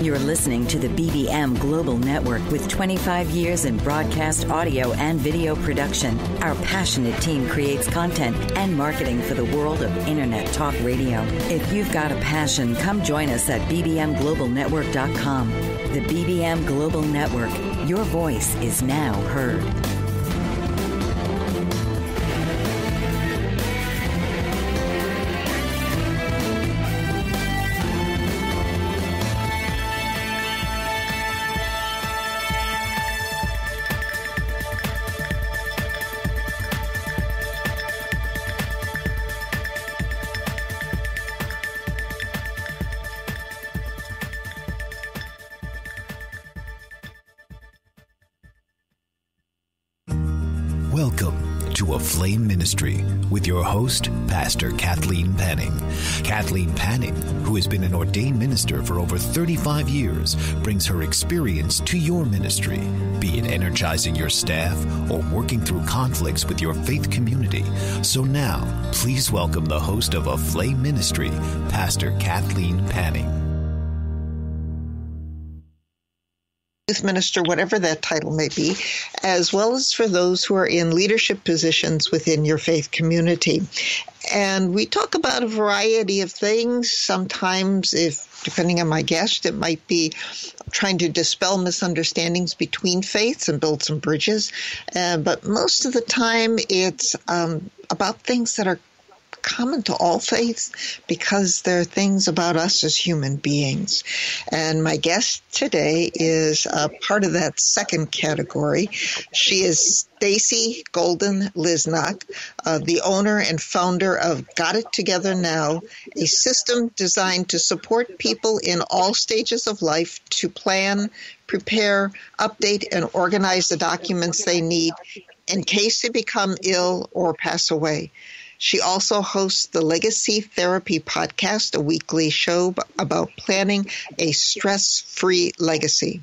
You're listening to the BBM Global Network with 25 years in broadcast audio and video production. Our passionate team creates content and marketing for the world of Internet Talk Radio. If you've got a passion, come join us at bbmglobalnetwork.com. The BBM Global Network. Your voice is now heard. Host, Pastor Kathleen Panning. Kathleen Panning, who has been an ordained minister for over 35 years, brings her experience to your ministry, be it energizing your staff or working through conflicts with your faith community. So now, please welcome the host of Aflame Ministry, Pastor Kathleen Panning. Youth minister, whatever that title may be, as well as for those who are in leadership positions within your faith community. And we talk about a variety of things. Sometimes, if depending on my guest, it might be trying to dispel misunderstandings between faiths and build some bridges. Uh, but most of the time, it's um, about things that are common to all faiths because there are things about us as human beings. And my guest today is a part of that second category. She is Stacey Golden Lisnock, uh, the owner and founder of Got It Together Now, a system designed to support people in all stages of life to plan, prepare, update, and organize the documents they need in case they become ill or pass away. She also hosts the Legacy Therapy podcast, a weekly show about planning a stress free legacy.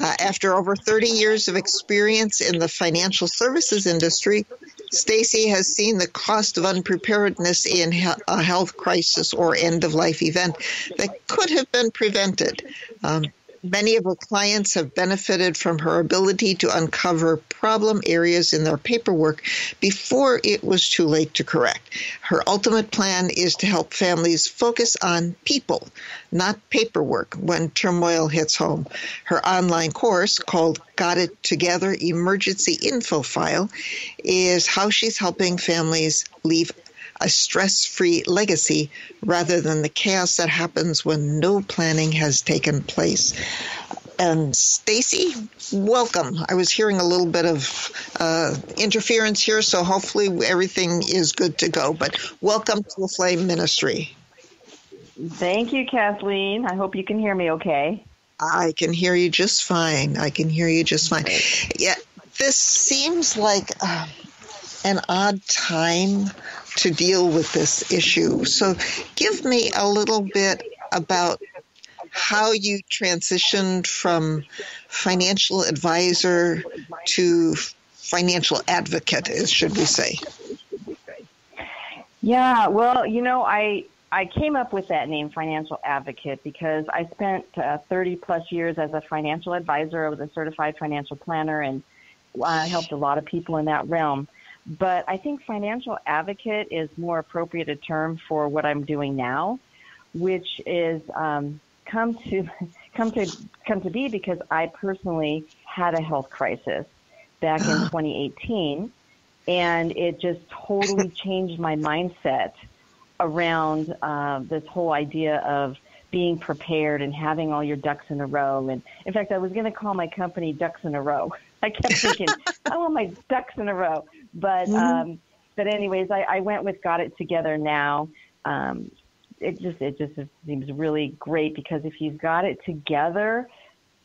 Uh, after over 30 years of experience in the financial services industry, Stacey has seen the cost of unpreparedness in a health crisis or end of life event that could have been prevented. Um, Many of her clients have benefited from her ability to uncover problem areas in their paperwork before it was too late to correct. Her ultimate plan is to help families focus on people, not paperwork, when turmoil hits home. Her online course, called Got It Together Emergency Info File, is how she's helping families leave a stress free legacy rather than the chaos that happens when no planning has taken place. And Stacey, welcome. I was hearing a little bit of uh, interference here, so hopefully everything is good to go. But welcome to the Flame Ministry. Thank you, Kathleen. I hope you can hear me okay. I can hear you just fine. I can hear you just fine. Yeah, this seems like uh, an odd time to deal with this issue. So, give me a little bit about how you transitioned from financial advisor to financial advocate, should we say? Yeah, well, you know, I I came up with that name, financial advocate, because I spent uh, 30 plus years as a financial advisor. I was a certified financial planner, and I helped a lot of people in that realm. But I think financial advocate is more appropriate a term for what I'm doing now, which is um, come to come to come to be because I personally had a health crisis back in 2018, and it just totally changed my mindset around uh, this whole idea of being prepared and having all your ducks in a row. And in fact, I was going to call my company Ducks in a Row. I kept thinking, I want my ducks in a row. But mm-hmm. um, but anyways, I, I went with Got It Together now. Um, it just it just seems really great because if you've got it together,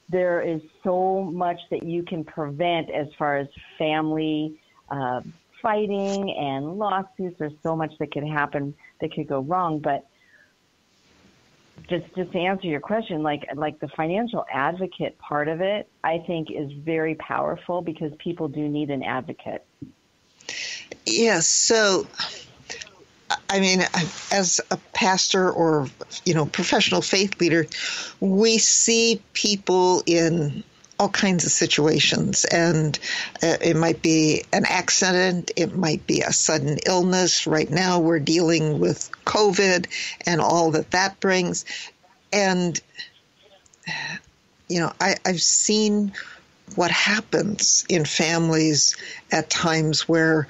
there is so much that you can prevent as far as family uh, fighting and lawsuits. There's so much that could happen that could go wrong, but just just to answer your question, like like the financial advocate part of it, I think is very powerful because people do need an advocate. Yes. So I mean, as a pastor or, you know, professional faith leader, we see people in all kinds of situations. And uh, it might be an accident, it might be a sudden illness. Right now, we're dealing with COVID and all that that brings. And, you know, I, I've seen what happens in families at times where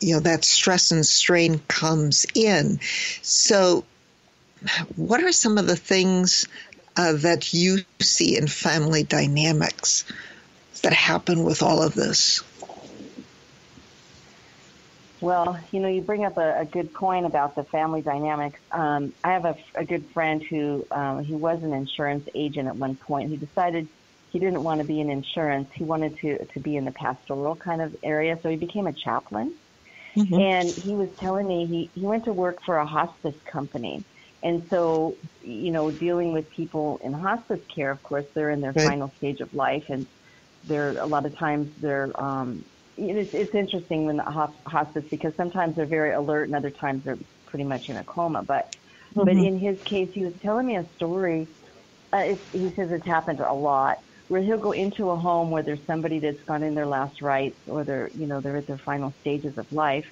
you know that stress and strain comes in so what are some of the things uh, that you see in family dynamics that happen with all of this well, you know, you bring up a, a good point about the family dynamics. Um, I have a, a good friend who um, he was an insurance agent at one point. He decided he didn't want to be in insurance. He wanted to to be in the pastoral kind of area, so he became a chaplain. Mm-hmm. And he was telling me he he went to work for a hospice company. And so, you know, dealing with people in hospice care, of course, they're in their right. final stage of life, and they're a lot of times they're. Um, it's, it's interesting when the hospice because sometimes they're very alert and other times they're pretty much in a coma. But mm-hmm. but in his case, he was telling me a story. Uh, he says it's happened a lot where he'll go into a home where there's somebody that's gone in their last rites or they're, you know, they're at their final stages of life,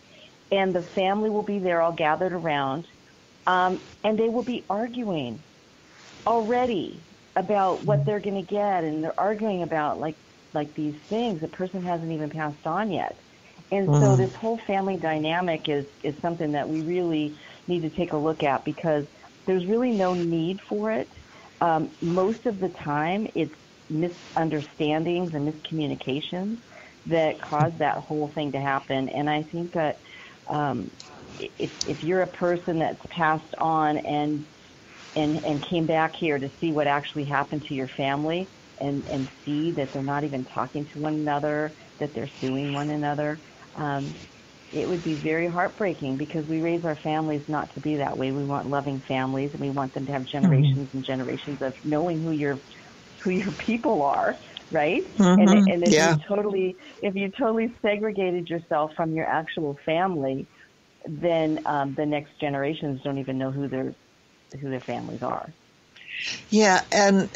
and the family will be there all gathered around, um, and they will be arguing already about what they're going to get, and they're arguing about like like these things. The person hasn't even passed on yet, and mm. so this whole family dynamic is is something that we really need to take a look at because there's really no need for it. Um, most of the time, it's misunderstandings and miscommunications that caused that whole thing to happen. And I think that um, if, if you're a person that's passed on and and and came back here to see what actually happened to your family and and see that they're not even talking to one another, that they're suing one another. Um, it would be very heartbreaking because we raise our families not to be that way. We want loving families and we want them to have generations mm-hmm. and generations of knowing who your who your people are, right? Mm-hmm. And, and if yeah. you totally if you totally segregated yourself from your actual family, then um, the next generations don't even know who their who their families are. Yeah, and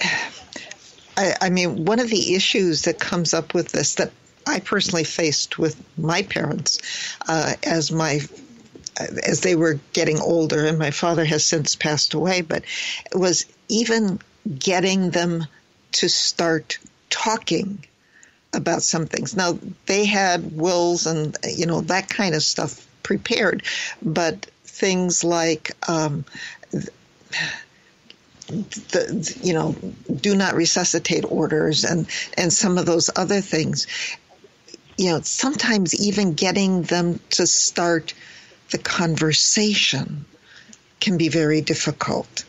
I, I mean, one of the issues that comes up with this that I personally faced with my parents uh, as my as they were getting older, and my father has since passed away, but it was even getting them to start talking about some things. Now they had wills and you know that kind of stuff prepared, but things like um, the you know do not resuscitate orders and and some of those other things. You know, sometimes even getting them to start the conversation can be very difficult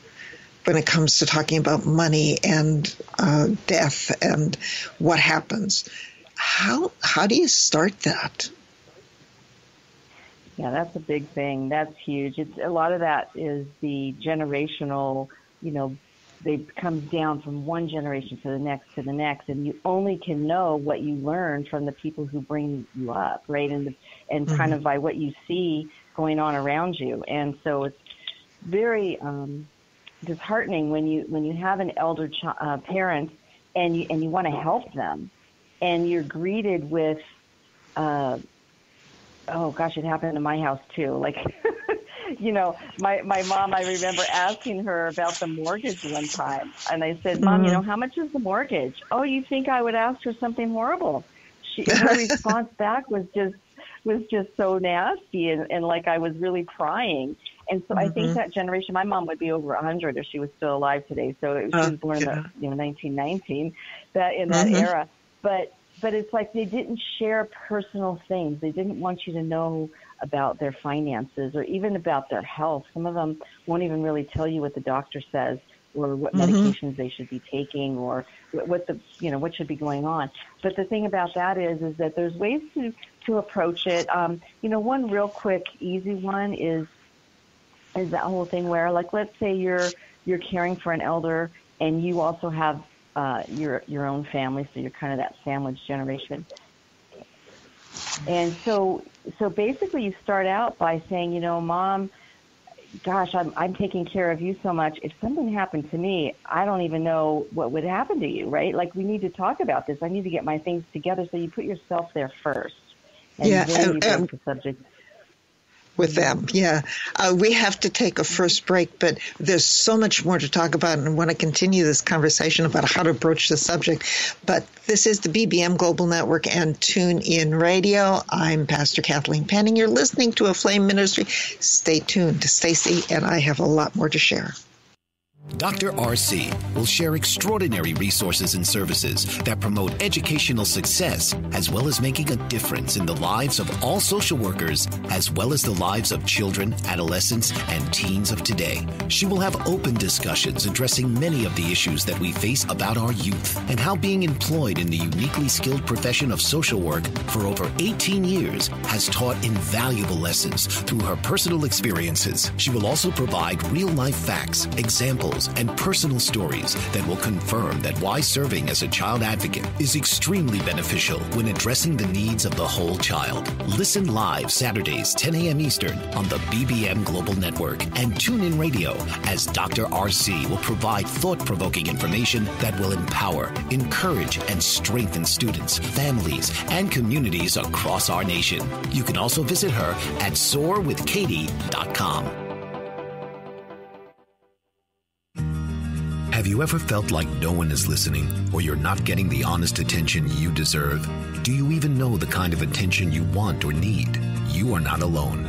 when it comes to talking about money and uh, death and what happens. How how do you start that? Yeah, that's a big thing. That's huge. It's a lot of that is the generational. You know, they comes down from one generation to the next to the next, and you only can know what you learn from the people who bring you up, right? And the, and mm-hmm. kind of by what you see going on around you. And so it's very um, disheartening when you when you have an elder ch- uh, parent and you and you want to help them, and you're greeted with, uh, oh gosh, it happened in my house too. Like, you know, my my mom, I remember asking her about the mortgage one time, and I said, "Mom, mm-hmm. you know, how much is the mortgage?" Oh, you think I would ask her something horrible? She her response back was just was just so nasty and, and like I was really crying. And so mm-hmm. I think mm-hmm. that generation, my mom would be over 100 if she was still alive today. So it, she was born yeah. in the, you know 1919, that in that mm-hmm. era. But but it's like they didn't share personal things. They didn't want you to know about their finances or even about their health. Some of them won't even really tell you what the doctor says or what mm-hmm. medications they should be taking or what the you know what should be going on. But the thing about that is is that there's ways to to approach it. Um, you know, one real quick easy one is is that whole thing where like let's say you're you're caring for an elder and you also have uh, your your own family, so you're kind of that sandwich generation. And so, so basically, you start out by saying, you know, mom, gosh, I'm I'm taking care of you so much. If something happened to me, I don't even know what would happen to you, right? Like we need to talk about this. I need to get my things together. So you put yourself there first, and yeah, then and, you to the subject with them. Yeah. Uh, we have to take a first break, but there's so much more to talk about, and I want to continue this conversation about how to approach the subject. But this is the BBM Global Network and TuneIn Radio. I'm Pastor Kathleen Panning. You're listening to Aflame Ministry. Stay tuned. To Stacey and I have a lot more to share. Dr. RC will share extraordinary resources and services that promote educational success as well as making a difference in the lives of all social workers as well as the lives of children, adolescents, and teens of today. She will have open discussions addressing many of the issues that we face about our youth and how being employed in the uniquely skilled profession of social work for over 18 years has taught invaluable lessons through her personal experiences. She will also provide real life facts, examples, and personal stories that will confirm that why serving as a child advocate is extremely beneficial when addressing the needs of the whole child. Listen live Saturdays, 10 a.m. Eastern on the BBM Global Network and TuneIn Radio as Dr. RC will provide thought provoking information that will empower, encourage, and strengthen students, families, and communities across our nation. You can also visit her at soarwithkatie.com. you ever felt like no one is listening or you're not getting the honest attention you deserve? Do you even know the kind of attention you want or need? You are not alone.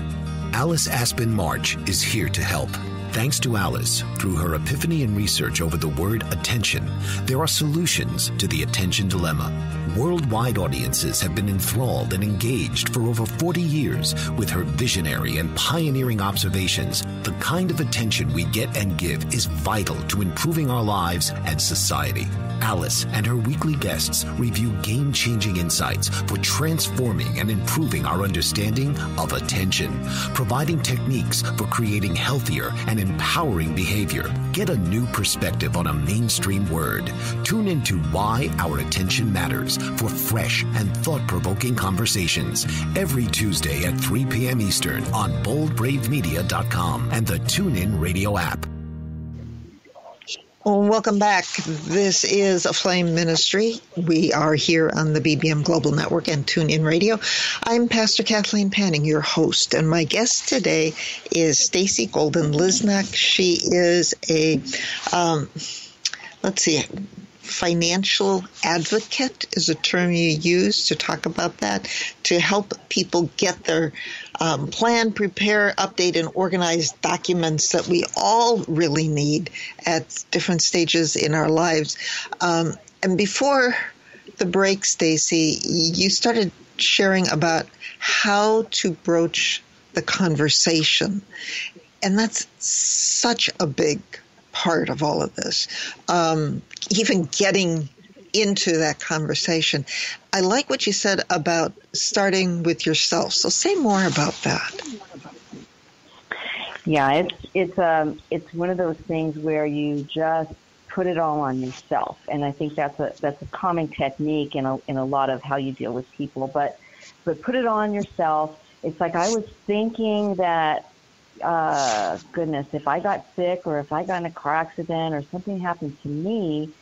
Alice Aspen March is here to help. Thanks to Alice, through her epiphany and research over the word attention, there are solutions to the attention dilemma. Worldwide audiences have been enthralled and engaged for over 40 years with her visionary and pioneering observations. The kind of attention we get and give is vital to improving our lives and society. Alice and her weekly guests review game changing insights for transforming and improving our understanding of attention, providing techniques for creating healthier and empowering behavior. Get a new perspective on a mainstream word. Tune into Why Our Attention Matters for fresh and thought provoking conversations every Tuesday at 3 p.m. Eastern on boldbravemedia.com and the TuneIn Radio app. Well, welcome back. This is Aflame Ministry. We are here on the BBM Global Network and TuneIn Radio. I'm Pastor Kathleen Panning, your host, and my guest today is Stacey Golden Lisnock. She is a, um, let's see, financial advocate is a term you use to talk about that to help people get their um, plan, prepare, update, and organize documents that we all really need at different stages in our lives. Um, and before the break, Stacey, you started sharing about how to broach the conversation, and that's such a big part of all of this. Um, even getting into that conversation. I like what you said about starting with yourself. So say more about that. Yeah, it's it's um it's one of those things where you just put it all on yourself, and I think that's a that's a common technique in a in a lot of how you deal with people. But but put it on yourself. It's like I was thinking that uh, goodness, if I got sick or if I got in a car accident or something happened to me,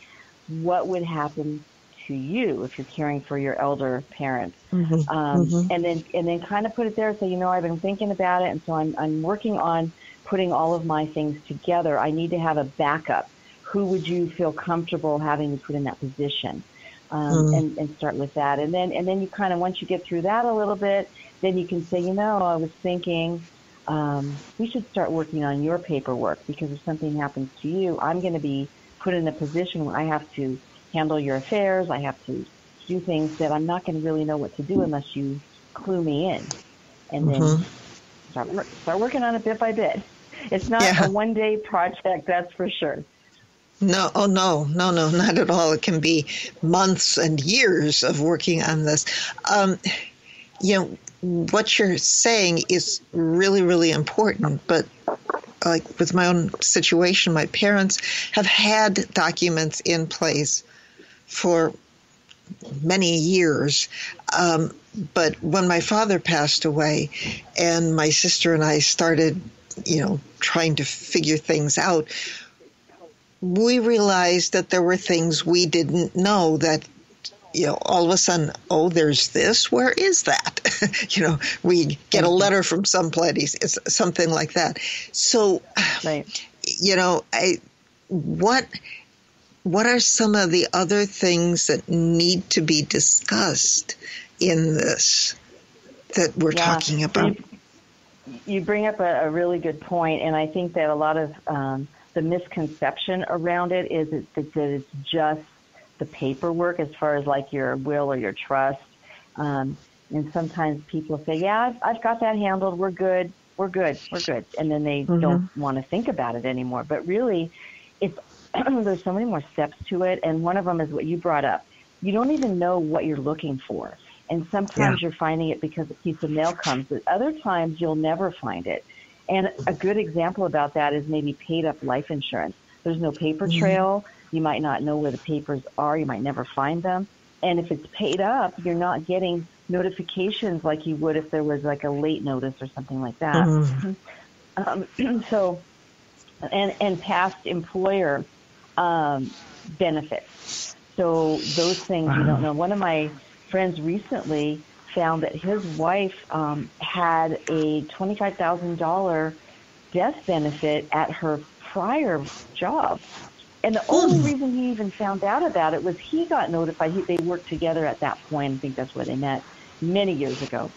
what would happen to you if you're caring for your elder parents? Mm-hmm. Um, mm-hmm. And then and then kind of put it there. So you know, I've been thinking about it, and so I'm I'm working on putting all of my things together. I need to have a backup. Who would you feel comfortable having put in that position? Um, mm. and, and start with that, and then and then you kind of once you get through that a little bit, then you can say, you know, I was thinking um, we should start working on your paperwork because if something happens to you, I'm going to be put in a position where I have to handle your affairs. I have to do things that I'm not going to really know what to do unless you clue me in, and then mm-hmm. start start working on it bit by bit. It's not yeah. a one day project, that's for sure. No, oh no, no, no, not at all. It can be months and years of working on this. Um, you know, what you're saying is really, really important. But like with my own situation, my parents have had documents in place for many years. Um, but when my father passed away, and my sister and I started, you know, trying to figure things out, we realized that there were things we didn't know that you know, all of a sudden, oh, there's this. Where is that? you know, we get a mm-hmm. letter from some place, it's something like that. So, right. you know, I what what are some of the other things that need to be discussed in this that we're yeah. talking about? You, bring up a, a, really good point, and I think that a lot of um, the misconception around it is that, that it's just the paperwork as far as like your will or your trust. Um, and sometimes people say, "Yeah, I've, I've got that handled. We're good. We're good. We're good," and then they mm-hmm. don't want to think about it anymore. But really, it's there's so many more steps to it, and one of them is what you brought up. You don't even know what you're looking for, and sometimes yeah. you're finding it because a piece of mail comes. But other times you'll never find it. And a good example about that is maybe paid up life insurance. There's no paper mm-hmm. You might not know where the papers are. You might never find them. And if it's paid up, you're not getting notifications like you would if there was like a late notice or something like that. Mm-hmm. Um, so, and and past employer um, benefits. So those things wow. you don't know. One of my friends recently found that his wife um, had a twenty-five thousand dollar death benefit at her prior job. And the only hmm. reason he even found out about it was he got notified. He, they worked together at that point. I think that's where they met many years ago.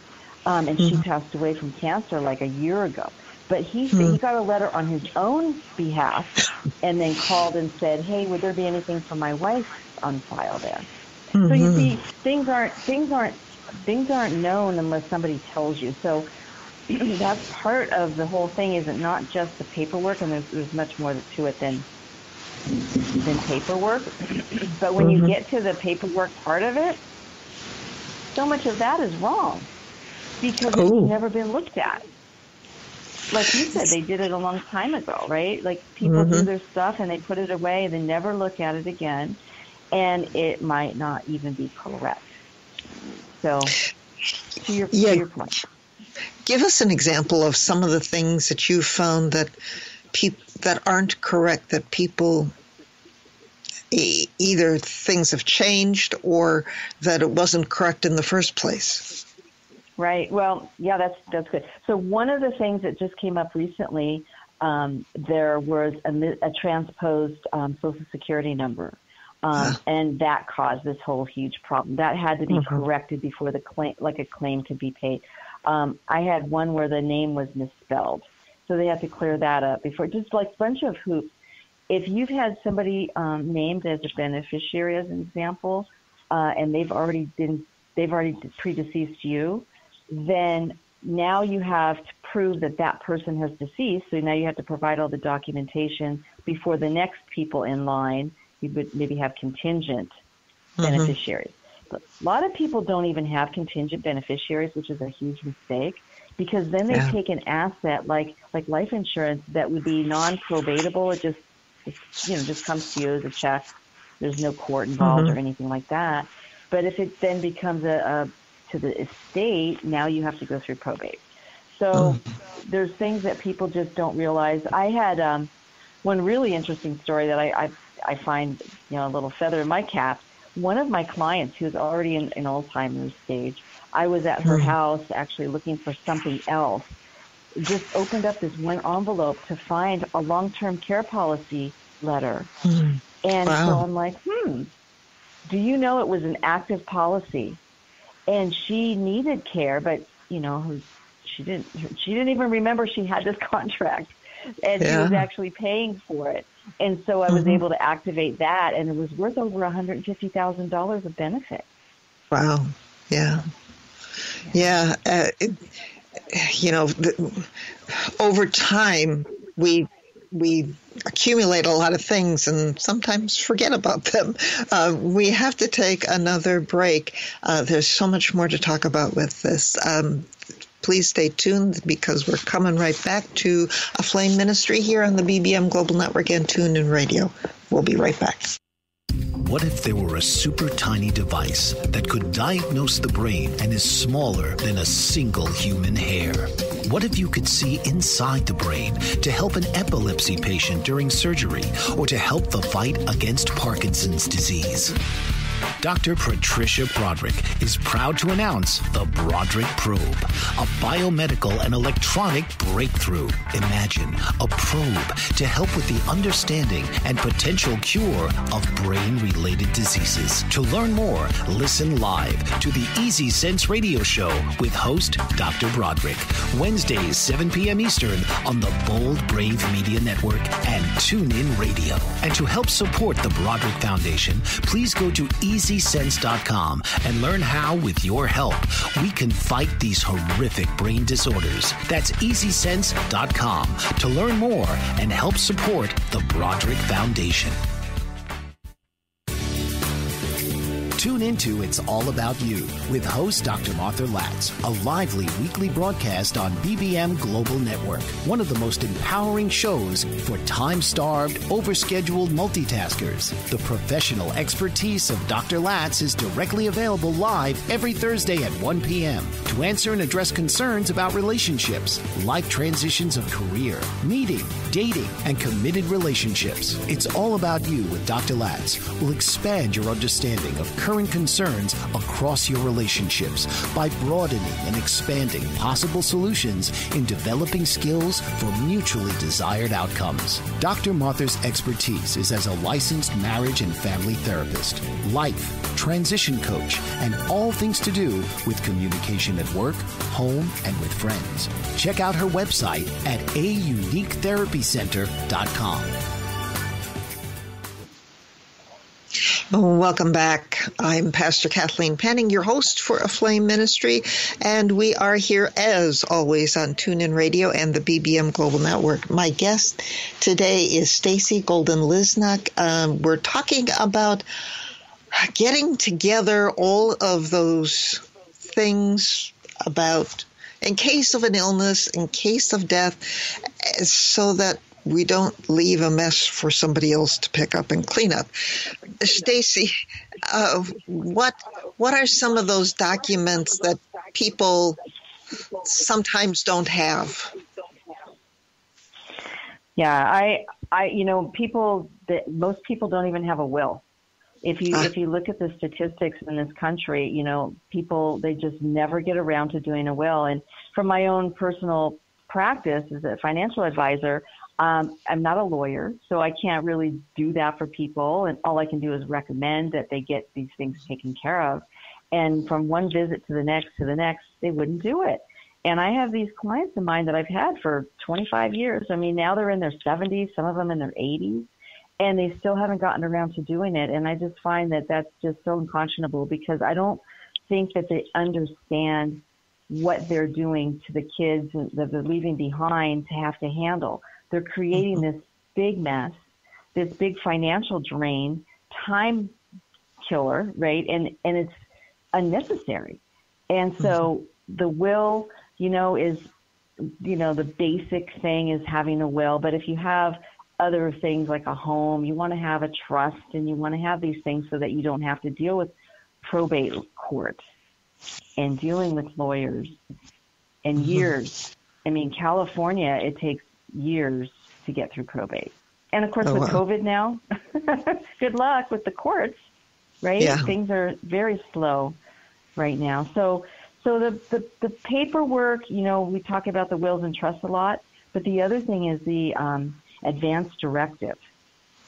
Um, and mm-hmm. she passed away from cancer like a year ago. But he mm-hmm. he got a letter on his own behalf, and then called and said, "Hey, would there be anything for my wife on file there?" Mm-hmm. So you hmm. see, things aren't things aren't things aren't known unless somebody tells you. So that's part of the whole thing. Is it not just the paperwork, and there's, there's much more to it than than paperwork. but when mm-hmm. you get to the paperwork part of it, so much of that is wrong because oh. it's never been looked at. Like you said, they did it a long time ago, right? Like people mm-hmm. do their stuff and they put it away, and they never look at it again, and it might not even be correct. So, to your, yeah. to your point. Give us an example of some of the things that you found that people that aren't correct that people either things have changed or that it wasn't correct in the first place. Right. Well, yeah, that's that's good. So one of the things that just came up recently, um, there was a, a transposed um, Social Security number, um, and that caused this whole huge problem. That had to be mm-hmm. corrected before the claim, like a claim could be paid. Um, I had one where the name was misspelled, so they have to clear that up before. Just like a bunch of hoops. If you've had somebody um, named as a beneficiary, as an example, uh, and they've already been they've already predeceased you, then now you have to prove that that person has deceased. So now you have to provide all the documentation before the next people in line. You would maybe have contingent mm-hmm. beneficiaries. But a lot of people don't even have contingent beneficiaries, which is a huge mistake because then they yeah. take an asset like like life insurance that would be non-probatable. It just you know just comes to you as a check. There's no court involved mm-hmm. or anything like that. But if it then becomes a, a to the estate, now you have to go through probate. So oh. there's things that people just don't realize. I had um, one really interesting story that I, I I find you know a little feather in my cap. One of my clients who's already in, in Alzheimer's stage I was at her mm. house actually looking for something else. Just opened up this one envelope to find a long-term care policy letter. Mm. And wow. so I'm like, hmm, do you know it was an active policy? And she needed care, but you know, she didn't. She didn't even remember she had this contract, and yeah. she was actually paying for it. And so I was mm-hmm. able to activate that, and it was worth over one hundred and fifty thousand dollars of benefit. Wow! Yeah. Yeah, uh, it, you know, the, over time we we accumulate a lot of things and sometimes forget about them. Uh, we have to take another break. Uh, there's so much more to talk about with this. Um, please stay tuned because we're coming right back to Aflame Ministry here on the BBM Global Network and TuneIn Radio. We'll be right back. What if there were a super tiny device that could diagnose the brain and is smaller than a single human hair? What if you could see inside the brain to help an epilepsy patient during surgery or to help the fight against Parkinson's disease? Dr. Patricia Broderick is proud to announce the Broderick Probe, a biomedical and electronic breakthrough. Imagine a probe to help with the understanding and potential cure of brain related diseases. To learn more, listen live to the Easy Sense radio show with host Dr. Broderick, Wednesdays, 7 p.m. Eastern on the Bold Brave Media Network and TuneIn Radio. And to help support the Broderick Foundation, please go to EasySense.com and learn how, with your help, we can fight these horrific brain disorders. That's EasySense.com to learn more and help support the Broderick Foundation. Tune into It's All About You with host Dr. Martha Latz, a lively weekly broadcast on BBM Global Network, one of the most empowering shows for time starved, overscheduled multitaskers. The professional expertise of Dr. Latz is directly available live every Thursday at 1 p.m. to answer and address concerns about relationships, life transitions of career, meeting, dating, and committed relationships. It's All About You with Dr. Latz will expand your understanding of current concerns across your relationships by broadening and expanding possible solutions in developing skills for mutually desired outcomes. Dr. Martha's expertise is as a licensed marriage and family therapist, life, transition coach, and all things to do with communication at work, home, and with friends. Check out her website at auniquetherapycenter.com. Welcome back. I'm Pastor Kathleen Panning, your host for Aflame Ministry, and we are here as always on TuneIn Radio and the BBM Global Network. My guest today is Stacey Golden Lisnock. Um, we're talking about getting together all of those things about in case of an illness, in case of death, so that we don't leave a mess for somebody else to pick up and clean up. Stacey, uh, what what are some of those documents that people sometimes don't have? Yeah, I, I, you know, people that most people don't even have a will. If you uh, if you look at the statistics in this country, you know, people they just never get around to doing a will. And from my own personal practice as a financial advisor, um, I'm not a lawyer, so I can't really do that for people. And all I can do is recommend that they get these things taken care of. And from one visit to the next to the next, they wouldn't do it. And I have these clients of mine that I've had for 25 years. I mean, now they're in their 70s, some of them in their 80s, and they still haven't gotten around to doing it. And I just find that that's just so unconscionable because I don't think that they understand what they're doing to the kids that they're leaving behind to have to handle. They're creating mm-hmm. this big mess, this big financial drain, time killer, right? And and it's unnecessary. And so mm-hmm. the will, you know, is you know, the basic thing is having a will, but if you have other things like a home, you want to have a trust and you want to have these things so that you don't have to deal with probate court and dealing with lawyers and mm-hmm. years. I mean, California, it takes years to get through probate. And of course, oh, with wow. COVID now, good luck with the courts, right? Yeah. Things are very slow right now. So, so the, the, the paperwork, you know, we talk about the wills and trusts a lot, but the other thing is the um, advance directive.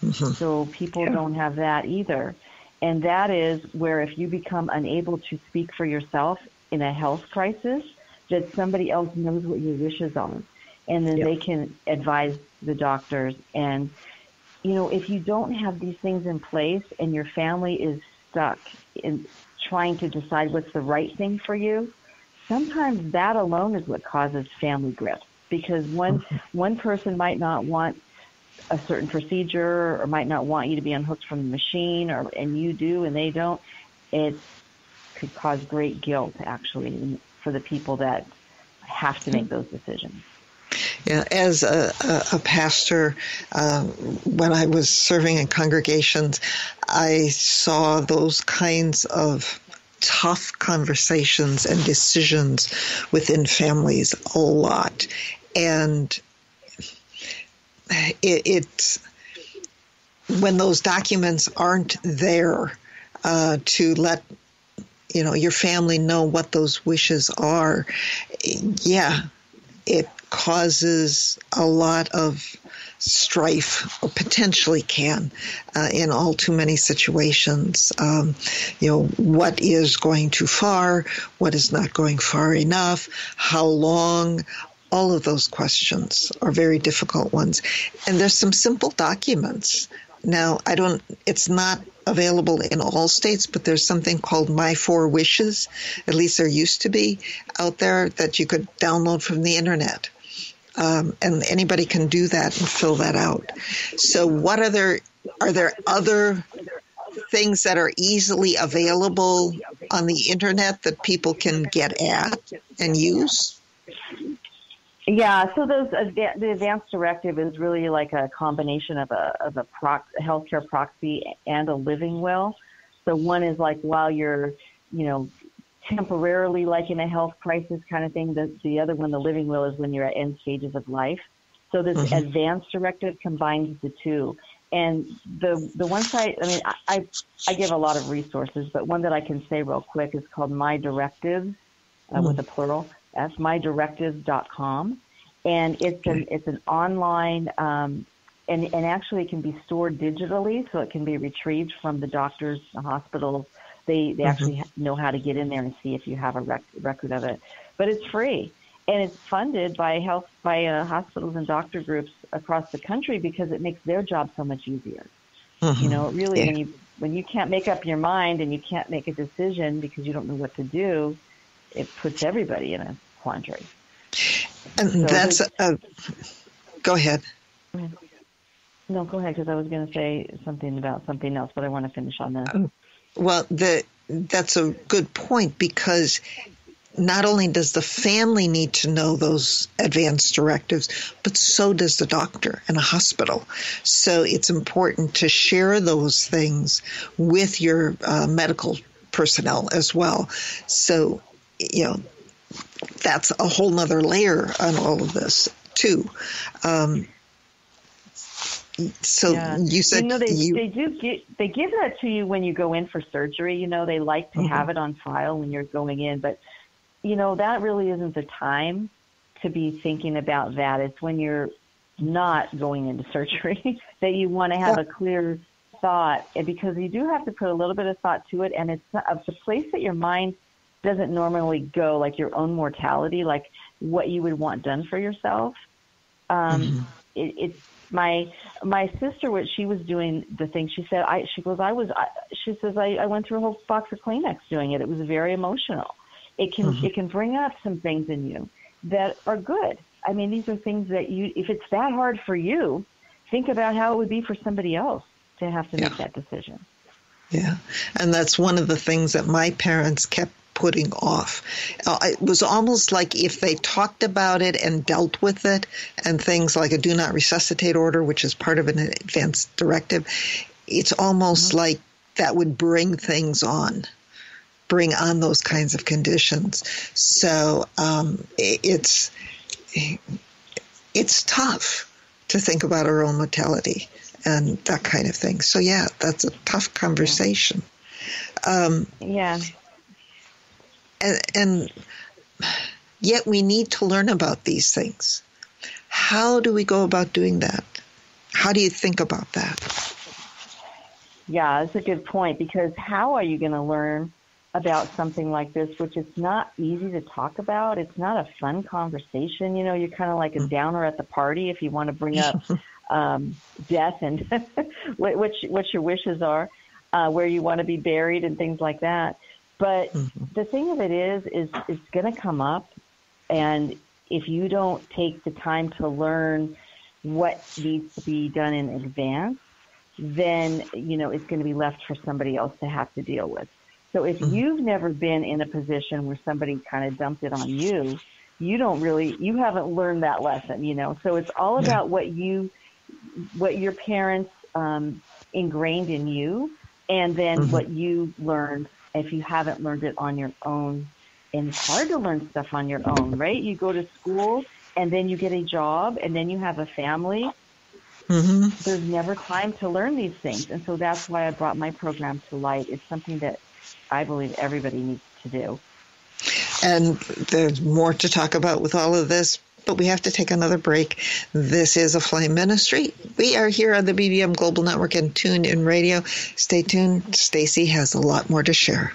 Mm-hmm. So people yeah. don't have that either. And that is where if you become unable to speak for yourself in a health crisis, that somebody else knows what your wishes are and then yep. they can advise the doctors. And, you know, if you don't have these things in place and your family is stuck in trying to decide what's the right thing for you, sometimes that alone is what causes family grift because one mm-hmm. one person might not want a certain procedure or might not want you to be unhooked from the machine or and you do and they don't it could cause great guilt actually for the people that have to make those decisions as a, a, a pastor, uh, when I was serving in congregations, I saw those kinds of tough conversations and decisions within families a lot. And it, it's when those documents aren't there uh, to let you know your family know what those wishes are yeah it causes a lot of strife or potentially can uh, in all too many situations. Um, you know what is going too far? What is not going far enough? How long? All of those questions are very difficult ones. And there's some simple documents now i don't it's not available in all states, but there's something called My Four Wishes. At least there used to be out there that you could download from the internet. Um, and anybody can do that and fill that out. So, what other are there other things that are easily available on the internet that people can get at and use? Yeah, so those the advanced directive is really like a combination of a of a prox, healthcare proxy and a living will. So one is like while you're, you know, temporarily like in a health crisis kind of thing. The the other one, the living will, is when you're at end stages of life. So this mm-hmm. advanced directive combines the two. And the the one site, I mean, I I give a lot of resources, but one that I can say real quick is called My Directives, uh, mm-hmm. with a plural that's mydirectives.com, and it's an it's an online um, and and actually it can be stored digitally, so it can be retrieved from the doctors, the hospitals. They they mm-hmm. actually know how to get in there and see if you have a rec- record of it, but it's free and it's funded by health by uh, hospitals and doctor groups across the country because it makes their job so much easier. Mm-hmm. You know, really, yeah. when you when you can't make up your mind and you can't make a decision because you don't know what to do, it puts everybody in a quandary. And so that's a, go ahead. No, go ahead because I was going to say something about something else, but I want to finish on that. Oh, well, the that's a good point because not only does the family need to know those advanced directives, but so does the doctor and a hospital. So it's important to share those things with your uh, medical personnel as well. So, you know, that's a whole nother layer on all of this too. Um, so yeah. you said you know they, you, they do get, they give that to you when you go in for surgery. You know they like to mm-hmm. have it on file when you're going in, but you know that really isn't the time to be thinking about that. It's when you're not going into surgery that you want to have yeah. a clear thought, because you do have to put a little bit of thought to it, and it's a, a place that your mind doesn't normally go like your own mortality, like what you would want done for yourself. Um, mm-hmm. it, it's my my sister. What she was doing, the thing she said, I she goes, I was. I, she says, I, I went through a whole box of Kleenex doing it. It was very emotional. It can mm-hmm. it can bring up some things in you that are good. I mean, these are things that you, if it's that hard for you, think about how it would be for somebody else to have to yeah. make that decision. Yeah, and that's one of the things that my parents kept putting off. Uh, it was almost like if they talked about it and dealt with it, and things like a do not resuscitate order, which is part of an advanced directive, it's almost mm-hmm. like that would bring things on, bring on those kinds of conditions. So um, it's it's tough to think about our own mortality and that kind of thing. So yeah, that's a tough conversation. Um, yeah and, and yet we need to learn about these things. How do we go about doing that? How do you think about that? Yeah, that's a good point because how are you going to learn about something like this, which is not easy to talk about? It's not a fun conversation. You know, you're kind of like a mm. downer at the party if you want to bring up um, death and what, what, what your wishes are, uh, where you want to be buried and things like that. But mm-hmm. the thing of it is, is it's going to come up, and if you don't take the time to learn what needs to be done in advance, then you know it's going to be left for somebody else to have to deal with. So if mm-hmm. you've never been in a position where somebody kind of dumped it on you, you don't really you haven't learned that lesson, you know. So it's all about what you what your parents um, ingrained in you, and then mm-hmm. what you learned if you haven't learned it on your own. And it's hard to learn stuff on your own, right? You go to school and then you get a job and then you have a family. Mm-hmm. There's never time to learn these things. And so that's why I brought my program to light. It's something that I believe everybody needs to do. And there's more to talk about with all of this, but we have to take another break. This is Aflame Ministry. We are here on the BBM Global Network and TuneIn Radio. Stay tuned. Stacey has a lot more to share.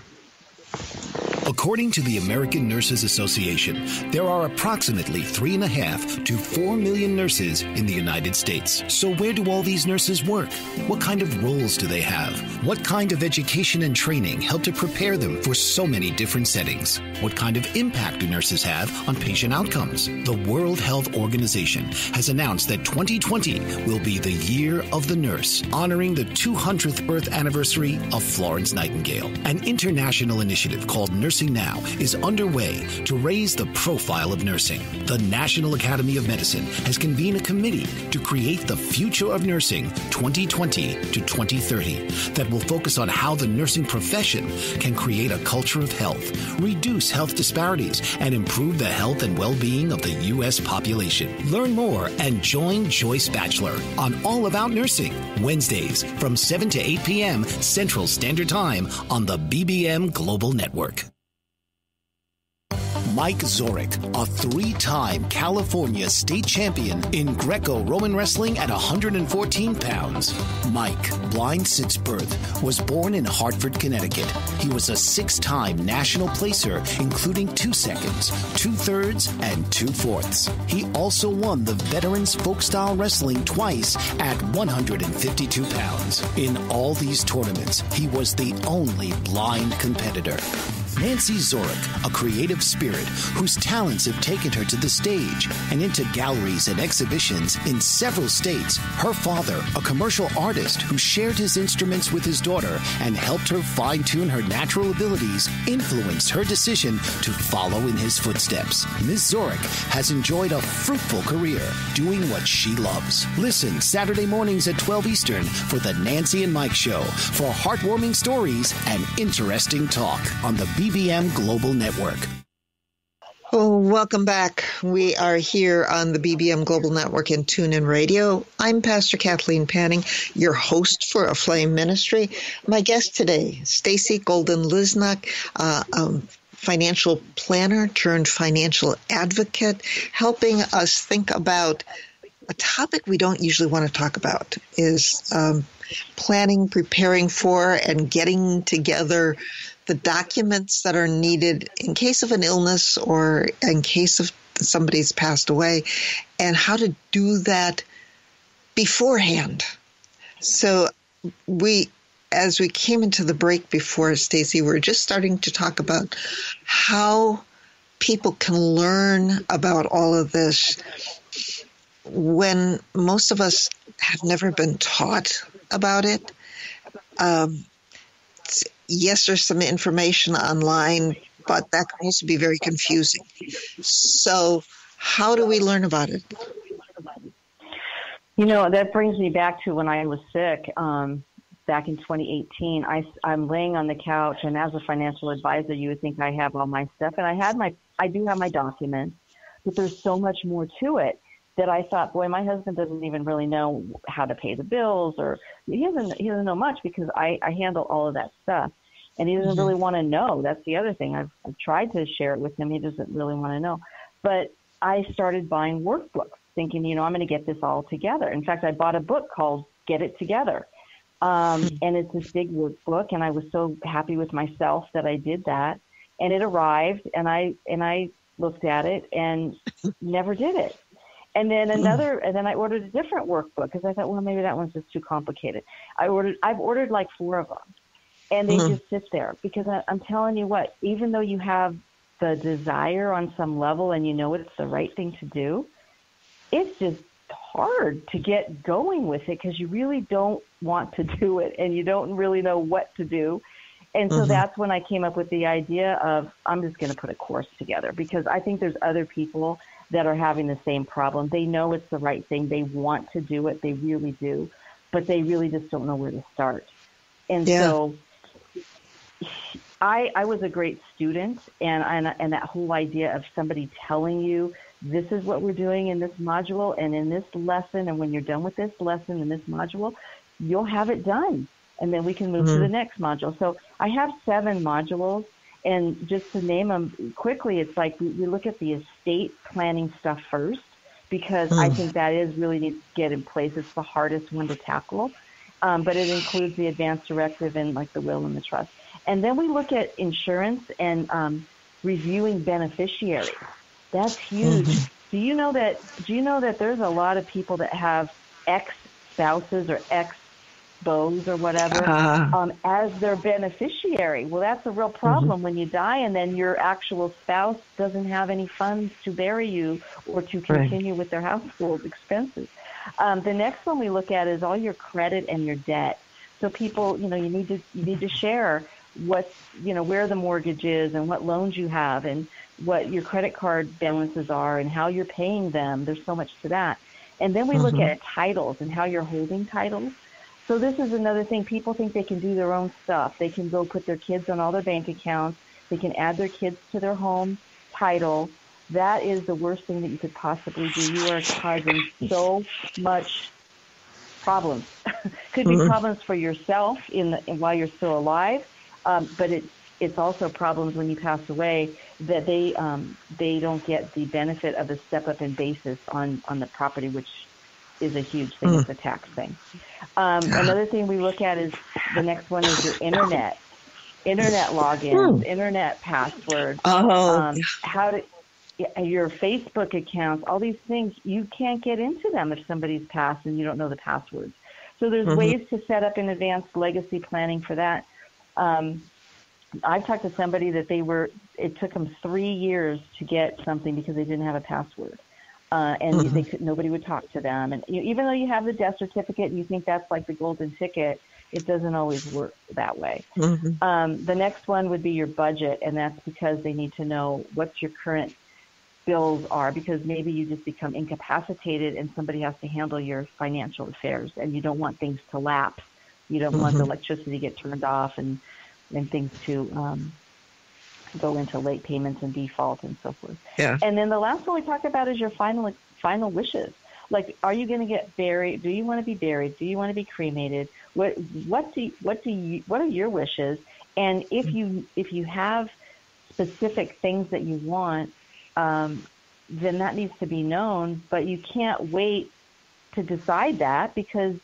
According to the American Nurses Association, there are approximately three and a half to four million nurses in the United States. So, where do all these nurses work? What kind of roles do they have? What kind of education and training help to prepare them for so many different settings? What kind of impact do nurses have on patient outcomes? The World Health Organization has announced that 2020 will be the year of the nurse, honoring the 200th birth anniversary of Florence Nightingale. An international initiative called Nurse Nursing Now is underway to raise the profile of nursing. The National Academy of Medicine has convened a committee to create the Future of Nursing 2020 to 2030 that will focus on how the nursing profession can create a culture of health, reduce health disparities, and improve the health and well being of the U.S. population. Learn more and join Joyce Batchelor on All About Nursing, Wednesdays from 7 to 8 p.m. Central Standard Time on the BBM Global Network. Mike Zorik, a three time California state champion in Greco Roman wrestling at 114 pounds. Mike, blind since birth, was born in Hartford, Connecticut. He was a six time national placer, including two seconds, two thirds, and two fourths. He also won the Veterans Folk Style Wrestling twice at 152 pounds. In all these tournaments, he was the only blind competitor. Nancy Zorik, a creative spirit whose talents have taken her to the stage and into galleries and exhibitions in several states. Her father, a commercial artist who shared his instruments with his daughter and helped her fine tune her natural abilities, influenced her decision to follow in his footsteps. Ms. Zorik has enjoyed a fruitful career doing what she loves. Listen Saturday mornings at 12 Eastern for the Nancy and Mike Show for heartwarming stories and interesting talk on the BBM Global Network. Oh, welcome back. We are here on the BBM Global Network and TuneIn Radio. I'm Pastor Kathleen Panning, your host for Aflame Ministry. My guest today, Stacey Golden Lisnock, uh, financial planner turned financial advocate, helping us think about a topic we don't usually want to talk about is um, planning, preparing for, and getting together the documents that are needed in case of an illness or in case of somebody's passed away, and how to do that beforehand. So we as we came into the break before Stacey, we we're just starting to talk about how people can learn about all of this when most of us have never been taught about it. Um, yes, there's some information online, but that can also be very confusing. So, how do we learn about it? You know, that brings me back to when I was sick um, back in 2018. I, I'm laying on the couch, and as a financial advisor, you would think I have all my stuff, and I had my, I do have my documents, but there's so much more to it that I thought, boy, my husband doesn't even really know how to pay the bills, or he doesn't he doesn't know much because I I handle all of that stuff, and he doesn't mm-hmm. really want to know. That's the other thing. I've I've tried to share it with him. He doesn't really want to know, but I started buying workbooks, thinking, you know, I'm going to get this all together. In fact, I bought a book called Get It Together. Um, hmm. and it's this big workbook, and I was so happy with myself that I did that. And it arrived, and I and I looked at it and never did it. And then hmm. another, and then I ordered a different workbook because I thought, well, maybe that one's just too complicated. I ordered, I've ordered like four of them, and they mm-hmm. just sit there because I, I'm telling you what, even though you have the desire on some level and you know it's the right thing to do, it's just hard to get going with it because you really don't want to do it and you don't really know what to do. And so mm-hmm. that's when I came up with the idea of I'm just going to put a course together because I think there's other people that are having the same problem. They know it's the right thing. They want to do it. They really do, but they really just don't know where to start. And yeah. so I, I was a great student, and, and and that whole idea of somebody telling you this is what we're doing in this module and in this lesson, and when you're done with this lesson and this module, you'll have it done, and then we can move mm-hmm. to the next module. So I have seven modules, and just to name them quickly, it's like we, we look at the estate planning stuff first because mm. I think that is really needs to get in place. It's the hardest one to tackle, um, but it includes the advance directive and like the will and the trust. And then we look at insurance and um, reviewing beneficiaries. That's huge. Mm-hmm. Do you know that? Do you know that there's a lot of people that have ex spouses or ex beaux or whatever uh, um, as their beneficiary? Well, that's a real mm-hmm. problem mm-hmm. when you die, and then your actual spouse doesn't have any funds to bury you or to continue right. with their household expenses. Um, the next one we look at is all your credit and your debt. So people, you know, you need to you need to share what you know where the mortgage is and what loans you have and what your credit card balances are and how you're paying them. There's so much to that. And then we mm-hmm. look at titles and how you're holding titles. So this is another thing. People think they can do their own stuff. They can go put their kids on all their bank accounts. They can add their kids to their home title. That is the worst thing that you could possibly do. You are causing so much problems. could be mm-hmm. problems for yourself in the, while you're still alive um, but it, it's also problems when you pass away that they um, they don't get the benefit of a step up in basis on on the property, which is a huge thing. Mm. It's a tax thing. Um, another thing we look at is the next one is your internet, internet logins, mm. internet passwords. Oh. Um, how to your Facebook accounts, all these things, you can't get into them if somebody's passed and you don't know the passwords. So there's mm-hmm. ways to set up in advance legacy planning for that. Um, I talked to somebody that they were. It took them three years to get something because they didn't have a password, uh, and mm-hmm. they could, nobody would talk to them. And you, even though you have the death certificate and you think that's like the golden ticket, it doesn't always work that way. Mm-hmm. Um, the next one would be your budget, and that's because they need to know what your current bills are because maybe you just become incapacitated and somebody has to handle your financial affairs and you don't want things to lapse you don't mm-hmm. want the mm-hmm. electricity to get turned off and and things to um, go into late payments and default and so forth. Yeah. And then the last one we talked about is your final final wishes. Like, are you going to get buried? Do you want to be buried? Do you want to be cremated? What what do what do you what are your wishes? And if you if you have specific things that you want, um, then that needs to be known. But you can't wait to decide that because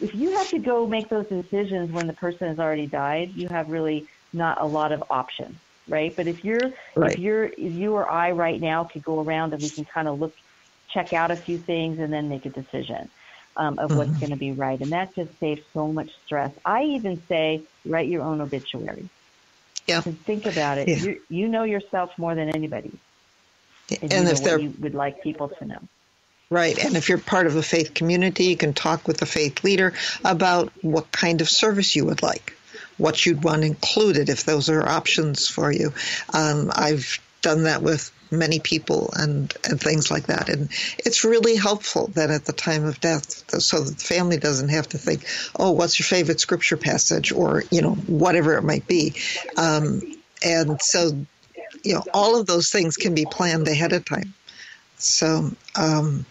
if you have to go make those decisions when the person has already died, you have really not a lot of options, right? But if you're right. if you're if you or I right now could go around and we can kind of look, check out a few things and then make a decision um, of mm-hmm. what's going to be right, and that just saves so much stress. I even say write your own obituary. Yeah. And think about it. Yeah. You, you know yourself more than anybody. And, and if you would like people to know. Right. And if you're part of a faith community, you can talk with the faith leader about what kind of service you would like, what you'd want included if those are options for you. Um, I've done that with many people and, and things like that. And it's really helpful that at the time of death, so that the family doesn't have to think, oh, what's your favorite scripture passage or, you know, whatever it might be. Um, and so, you know, all of those things can be planned ahead of time. So, um,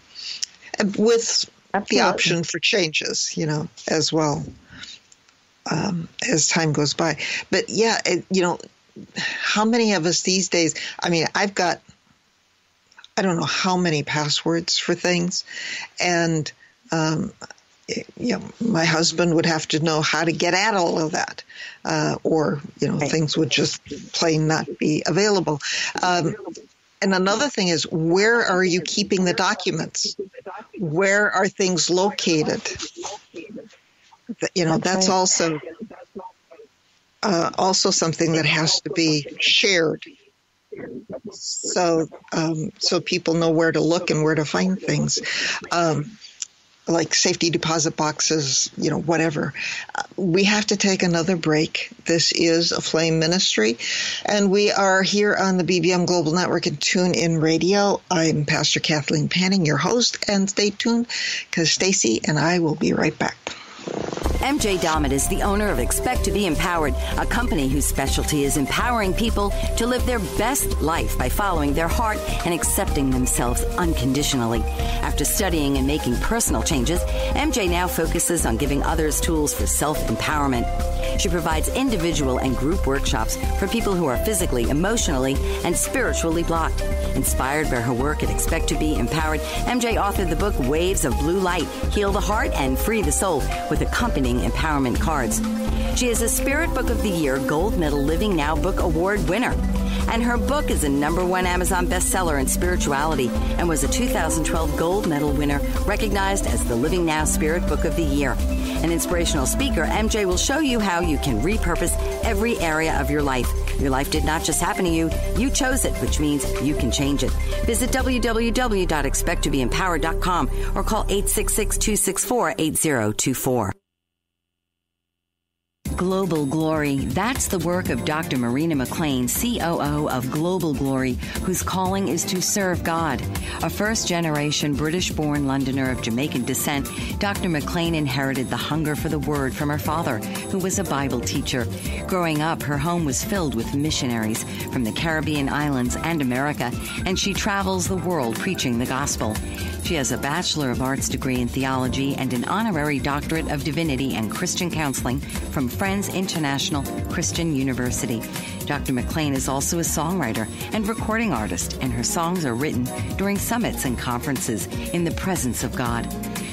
with Absolutely. the option for changes, you know, as well um, as time goes by. But yeah, it, you know, how many of us these days? I mean, I've got I don't know how many passwords for things, and um, you know, my husband would have to know how to get at all of that, uh, or you know, right. things would just plain not be available. Um, and another thing is, where are you keeping the documents? Where are things located? You know, that's also uh, also something that has to be shared, so um, so people know where to look and where to find things. Um, like safety deposit boxes, you know, whatever. Uh, we have to take another break. This is Aflame Ministry, and we are here on the BBM Global Network and TuneIn Radio. I'm Pastor Kathleen Panning, your host, and stay tuned because Stacey and I will be right back. MJ Dommett is the owner of Expect to Be Empowered, a company whose specialty is empowering people to live their best life by following their heart and accepting themselves unconditionally. After studying and making personal changes, MJ now focuses on giving others tools for self empowerment. She provides individual and group workshops for people who are physically, emotionally, and spiritually blocked. Inspired by her work at Expect to Be Empowered, MJ authored the book Waves of Blue Light Heal the Heart and Free the Soul with accompanying empowerment cards. She is a Spirit Book of the Year Gold Medal Living Now Book Award winner. And her book is a number one Amazon bestseller in spirituality and was a 2012 Gold Medal winner, recognized as the Living Now Spirit Book of the Year. An inspirational speaker, MJ will show you how you can repurpose every area of your life. Your life did not just happen to you, you chose it, which means you can change it. Visit www.expecttobeempowered.com or call 866 264 8024. Global Glory. That's the work of Dr. Marina McLean, COO of Global Glory, whose calling is to serve God. A first generation British born Londoner of Jamaican descent, Dr. McLean inherited the hunger for the word from her father, who was a Bible teacher. Growing up, her home was filled with missionaries from the Caribbean islands and America, and she travels the world preaching the gospel. She has a Bachelor of Arts degree in theology and an honorary doctorate of divinity and Christian counseling from Friends International Christian University. Dr. McLean is also a songwriter and recording artist, and her songs are written during summits and conferences in the presence of God.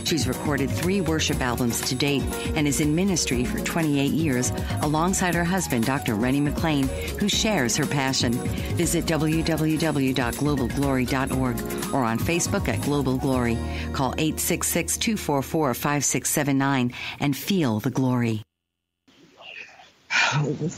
She's recorded three worship albums to date and is in ministry for 28 years alongside her husband, Dr. Rennie McLean, who shares her passion. Visit www.globalglory.org or on Facebook at Global Glory. Call 866 244 5679 and feel the glory.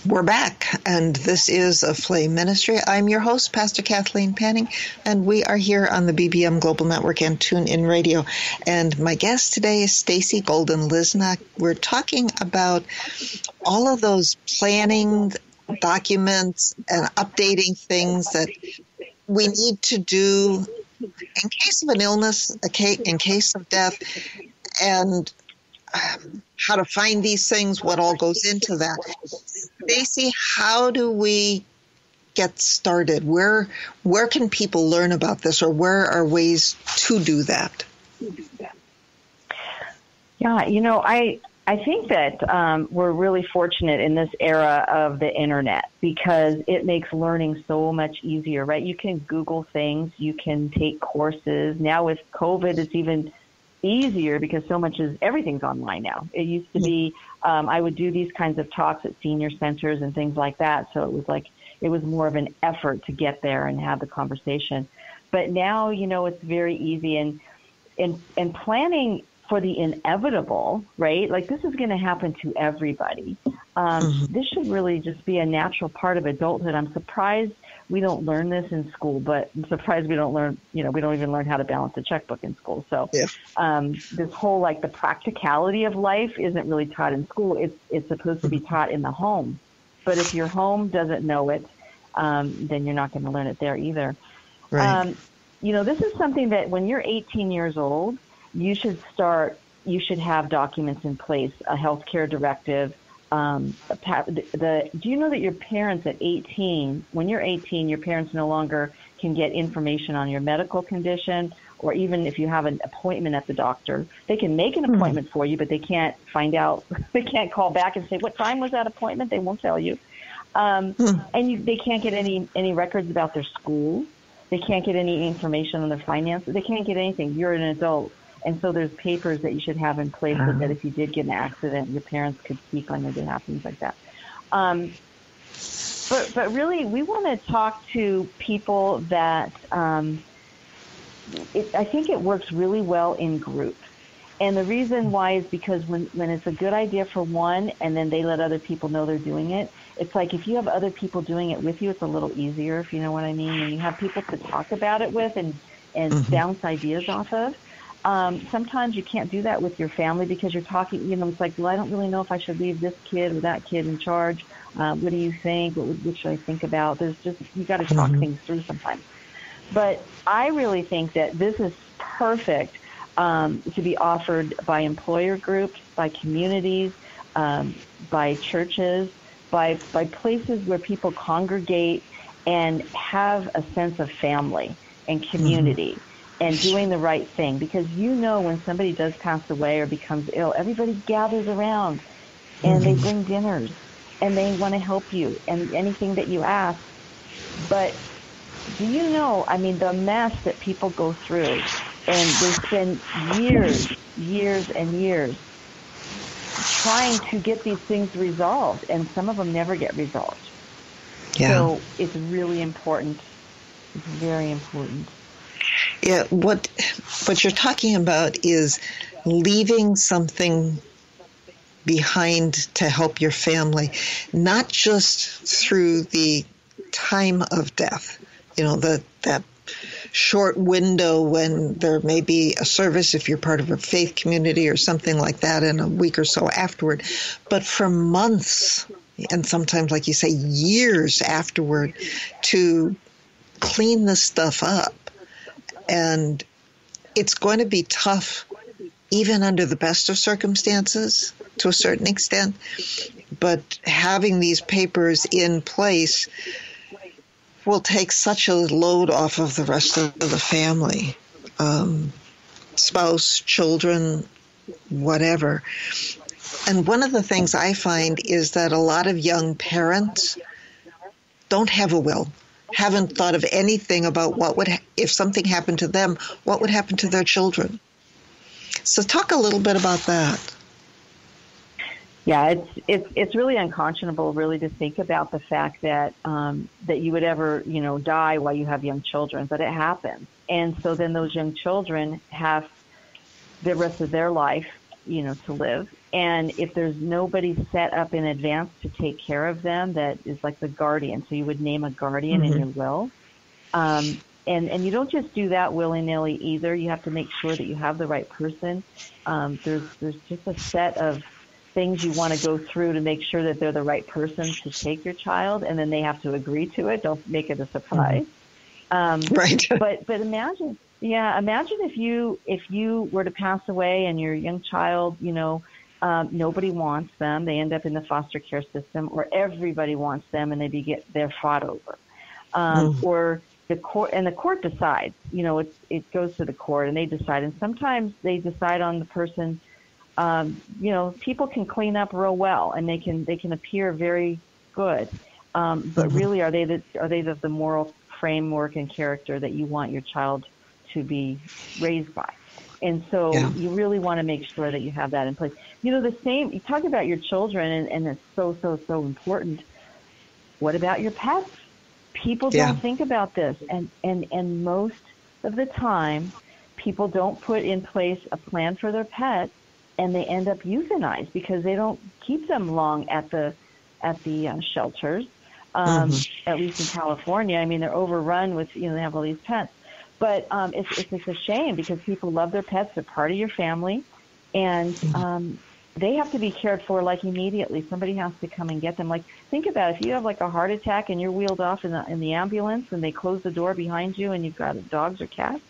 We're back, and this is Aflame Ministry. I'm your host, Pastor Kathleen Panning, and we are here on the BBM Global Network and TuneIn Radio. And my guest today is Stacey Golden Lisnock. We're talking about all of those planning documents and updating things that we need to do in case of an illness, in case of death, and um, how to find these things, what all goes into that. Stacey, how do we get started? Where where can people learn about this, or where are ways to do that? Yeah, you know, I I think that um, we're really fortunate in this era of the internet because it makes learning so much easier, right? You can Google things, you can take courses. Now with COVID, it's even easier because so much is everything's online now. It used to be um, I would do these kinds of talks at senior centers and things like that, so it was like it was more of an effort to get there and have the conversation. But now, you know, it's very easy and and and planning for the inevitable, right? Like this is going to happen to everybody. Um, mm-hmm. This should really just be a natural part of adulthood. I'm surprised we don't learn this in school, but I'm surprised we don't learn, you know, we don't even learn how to balance a checkbook in school. So, yeah. um, this whole like the practicality of life isn't really taught in school. It's, it's supposed to be taught in the home. But if your home doesn't know it, um, then you're not going to learn it there either. Right. Um, you know, this is something that when you're 18 years old, you should start, you should have documents in place, a healthcare directive, um, the, the, do you know that your parents at 18, when you're 18, your parents no longer can get information on your medical condition or even if you have an appointment at the doctor, they can make an hmm. appointment for you, but they can't find out, they can't call back and say, what time was that appointment? They won't tell you. Um, mm-hmm. And you, they can't get any, any records about their school. They can't get any information on their finances. They can't get anything. You're an adult. And so there's papers that you should have in place uh-huh. so that if you did get an accident, your parents could speak on your behalf, things like that. Um, but but really, we want to talk to people that um, it, I think it works really well in groups. And the reason why is because when, when it's a good idea for one and then they let other people know they're doing it, it's like if you have other people doing it with you, it's a little easier, if you know what I mean. And you have people to talk about it with and, and mm-hmm. bounce ideas off of Um, sometimes you can't do that with your family because you're talking, you know, it's like, well, I don't really know if I should leave this kid or that kid in charge. Uh, what do you think? What, what should I think about? There's just, you got to talk mm-hmm. things through sometimes. But I really think that this is perfect um, to be offered by employer groups, by communities, um, by churches, by, by places where people congregate and have a sense of family and community. Mm-hmm and doing the right thing because you know when somebody does pass away or becomes ill, everybody gathers around and mm-hmm. they bring dinners and they want to help you and anything that you ask. But do you know, I mean, the mess that people go through and they spend years, years and years trying to get these things resolved and some of them never get resolved. Yeah. So it's really important. It's very important. Yeah, what what you're talking about is leaving something behind to help your family, not just through the time of death. You know, the that short window when there may be a service if you're part of a faith community or something like that in a week or so afterward, but for months and sometimes like you say years afterward to clean this stuff up and it's going to be tough, even under the best of circumstances, to a certain extent. But having these papers in place will take such a load off of the rest of the family um, spouse, children, whatever. And one of the things I find is that a lot of young parents don't have a will haven't thought of anything about what would, if something happened to them, what would happen to their children. So, talk a little bit about that. Yeah, it's it's it's really unconscionable, really, to think about the fact that um, that you would ever, you know, die while you have young children, but it happens, and so then those young children have the rest of their life, you know, to live, and if there's nobody set up in advance to take care of them, that is like the guardian. So you would name a guardian mm-hmm. in your will. Um, and, and you don't just do that willy nilly either. You have to make sure that you have the right person. Um, there's, there's just a set of things you want to go through to make sure that they're the right person to take your child, and then they have to agree to it. Don't make it a surprise. Mm-hmm. Um, right. but but imagine, yeah, imagine if you if you were to pass away and your young child, you know, um, nobody wants them. They end up in the foster care system, or everybody wants them, and they be get they're fought over. Um, mm. Or the court and the court decides. You know, it it goes to the court, and they decide. And sometimes they decide on the person. Um, you know, people can clean up real well, and they can they can appear very good. Um, but mm-hmm. really, are they the are they the, the moral framework and character that you want your child to be raised by? And so yeah. you really want to make sure that you have that in place. You know, the same, you talk about your children, and, and it's so, so, so important. What about your pets? People yeah. don't think about this. And, and, and most of the time, people don't put in place a plan for their pet, and they end up euthanized because they don't keep them long at the, at the uh, shelters. Um, mm-hmm. At least in California, I mean, they're overrun with, you know, they have all these pets. But um, it's, it's, it's a shame because people love their pets. They're part of your family. And mm-hmm. um, they have to be cared for like immediately. Somebody has to come and get them. Like think about it. if you have like a heart attack and you're wheeled off in the in the ambulance and they close the door behind you and you've got dogs or cats,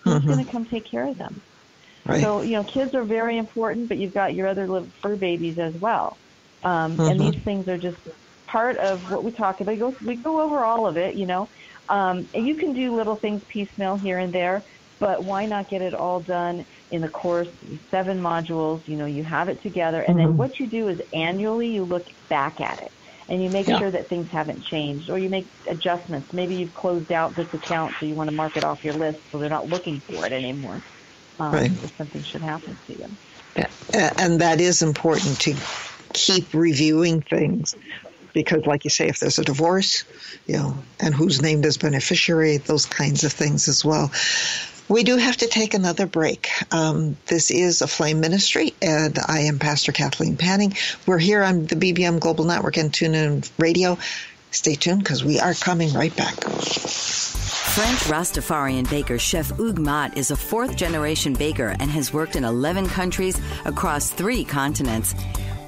who's mm-hmm. going to come take care of them? Right. So you know, kids are very important, but you've got your other little fur babies as well. Um, mm-hmm. And these things are just part of what we talk about. We go, we go over all of it, you know. Um, you can do little things piecemeal here and there, but why not get it all done in the course, seven modules, you know, you have it together, and mm-hmm. then what you do is annually you look back at it and you make yeah. sure that things haven't changed or you make adjustments. Maybe you've closed out this account so you want to mark it off your list so they're not looking for it anymore. Um, right. If something should happen to you. And that is important to keep reviewing things because, like you say, if there's a divorce, you know, and who's named as beneficiary, those kinds of things as well. We do have to take another break. Um, this is Aflame Ministry, and I am Pastor Kathleen Panning. We're here on the BBM Global Network and TuneIn Radio. Stay tuned because we are coming right back. French Rastafarian baker Chef Mott is a fourth generation baker and has worked in 11 countries across three continents.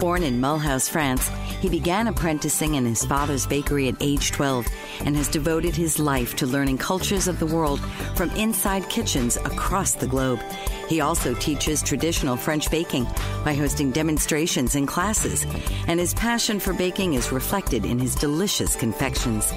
Born in Mulhouse, France, he began apprenticing in his father's bakery at age 12 and has devoted his life to learning cultures of the world from inside kitchens across the globe. He also teaches traditional French baking by hosting demonstrations and classes, and his passion for baking is reflected in his delicious confections.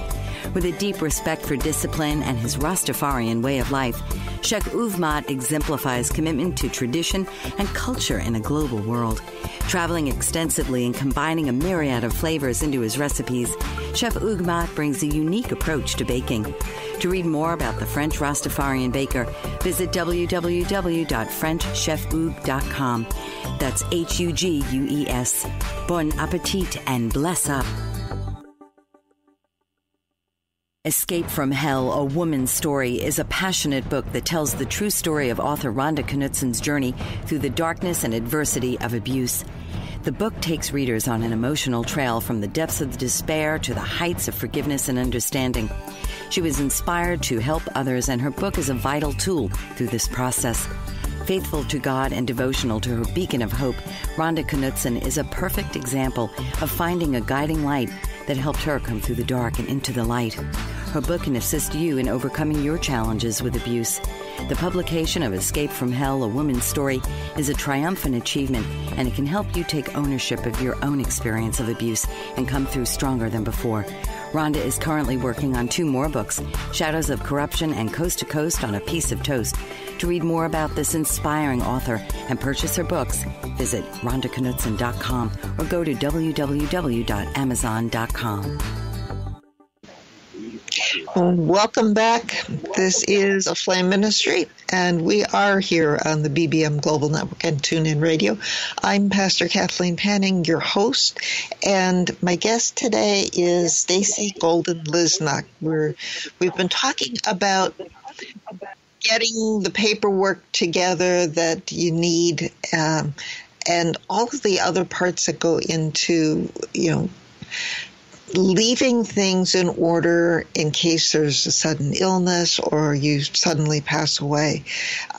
With a deep respect for discipline and his Rastafarian way of life, Chef Hugues Mott exemplifies commitment to tradition and culture in a global world. Traveling extensively and combining a myriad of flavors into his recipes, Chef Mott brings a unique approach to baking. To read more about the French Rastafarian baker, visit www.frenchchefug.com. That's H U G U E S. Bon appetit and bless up. Escape from Hell, A Woman's Story is a passionate book that tells the true story of author Rhonda Knutsen's journey through the darkness and adversity of abuse. The book takes readers on an emotional trail from the depths of despair to the heights of forgiveness and understanding. She was inspired to help others, and her book is a vital tool through this process. Faithful to God and devotional to her beacon of hope, Rhonda Knutsen is a perfect example of finding a guiding light that helped her come through the dark and into the light. Her book can assist you in overcoming your challenges with abuse. The publication of Escape from Hell, A Woman's Story is a triumphant achievement, and it can help you take ownership of your own experience of abuse and come through stronger than before. Rhonda is currently working on two more books Shadows of Corruption and Coast to Coast on a Piece of Toast. To read more about this inspiring author and purchase her books, visit rhondaknutsen.com or go to www.amazon.com. Welcome back. This is Aflame Ministry, and we are here on the BBM Global Network and TuneIn Radio. I'm Pastor Kathleen Panning, your host, and my guest today is Stacey Golden Lisnock. We're, we've been talking about getting the paperwork together that you need um, and all of the other parts that go into, you know, leaving things in order in case there's a sudden illness or you suddenly pass away,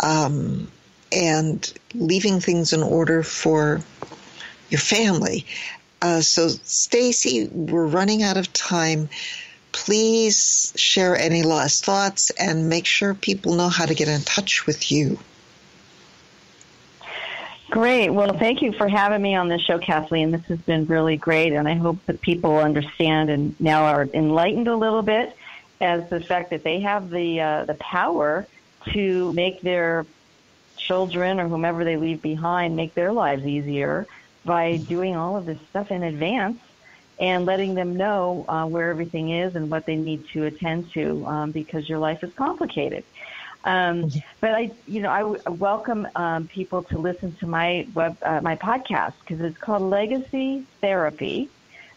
um, and leaving things in order for your family. Uh, so, Stacey, we're running out of time. Please share any last thoughts and make sure people know how to get in touch with you. Great. Well, thank you for having me on the show, Kathleen. This has been really great, and I hope that people understand and now are enlightened a little bit as the fact that they have the uh, the power to make their children or whomever they leave behind make their lives easier by doing all of this stuff in advance and letting them know uh, where everything is and what they need to attend to um, because your life is complicated. Um, but I, you know, I w- welcome um, people to listen to my web, uh, my podcast because it's called Legacy Therapy,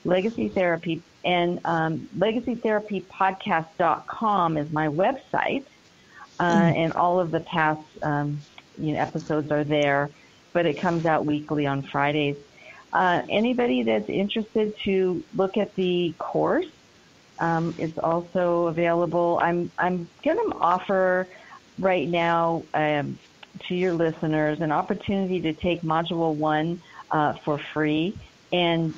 Legacy Therapy, and um, LegacyTherapyPodcast.com is my website, uh, mm. and all of the past, um, you know, episodes are there. But it comes out weekly on Fridays. Uh, anybody that's interested to look at the course um, is also available. I'm I'm going to offer right now um, to your listeners an opportunity to take Module One uh, for free, and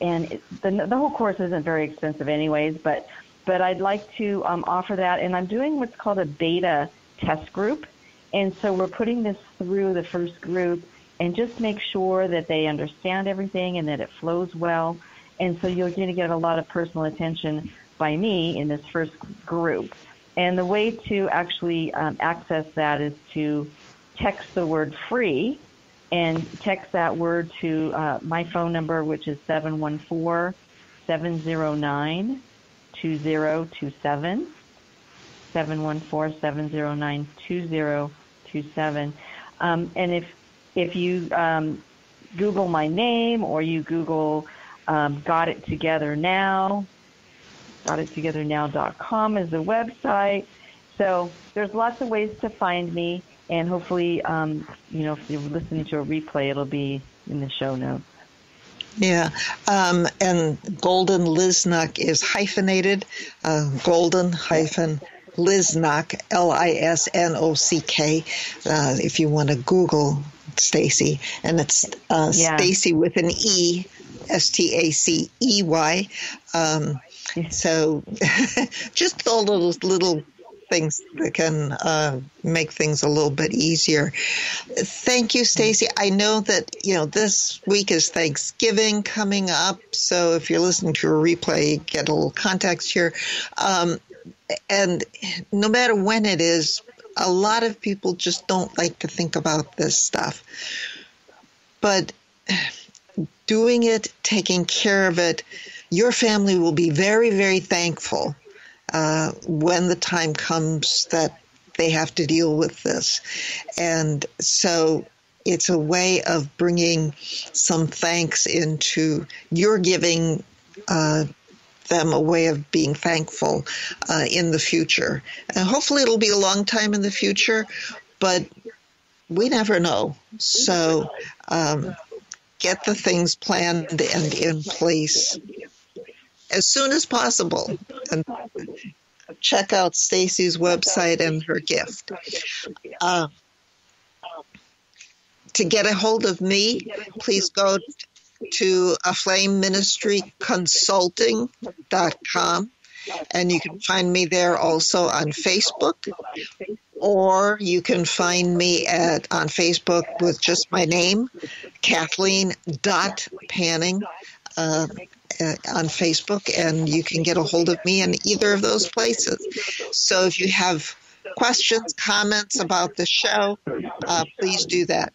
and the the whole course isn't very expensive, anyways. But but I'd like to um, offer that, and I'm doing what's called a beta test group, and so we're putting this through the first group, and just make sure that they understand everything and that it flows well, and so you're going to get a lot of personal attention by me in this first group. And the way to actually um, access that is to text the word free and text that word to uh, my phone number, which is 714 709 2027. 714 709 2027. Um, and if, if you um, Google my name or you Google um, Got It Together Now, gotittogethernow.com is the website. So there's lots of ways to find me, and hopefully, um, you know, if you're listening to a replay, it'll be in the show notes. Yeah, um, and Golden Lisnock is hyphenated, uh, golden hyphen Lisnock, L I S N O C K, uh, if you want to Google Stacey. And it's uh, yeah. Stacey with an E, S T A C E Y. Um, so just all those little things that can uh, make things a little bit easier. Thank you, Stacey. I know that you know this week is Thanksgiving coming up, so if you're listening to a replay, get a little context here. Um, and no matter when it is, a lot of people just don't like to think about this stuff. But doing it, taking care of it, your family will be very, very thankful uh, when the time comes that they have to deal with this. And so it's a way of bringing some thanks into your giving uh, them a way of being thankful uh, in the future. And hopefully it'll be a long time in the future, but we never know. So um, get the things planned and in place as soon as possible. And check out Stacey's website and her gift. Uh, to get a hold of me, please go to aflameministryconsulting.com and you can find me there also on Facebook or you can find me at on Facebook with just my name, Kathleen dot Panning. Uh, on Facebook, and you can get a hold of me in either of those places. So if you have questions, comments about the show, uh, please do that.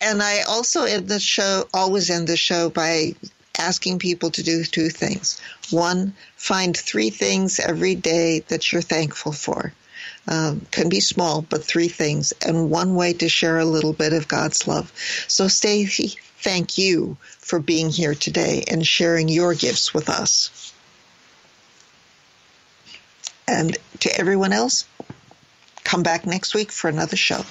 And I also end the show, always end the show by asking people to do two things. One, find three things every day that you're thankful for. Um, can be small, but three things, and one way to share a little bit of God's love. So, Stacey, thank you for being here today and sharing your gifts with us. And to everyone else, come back next week for another show.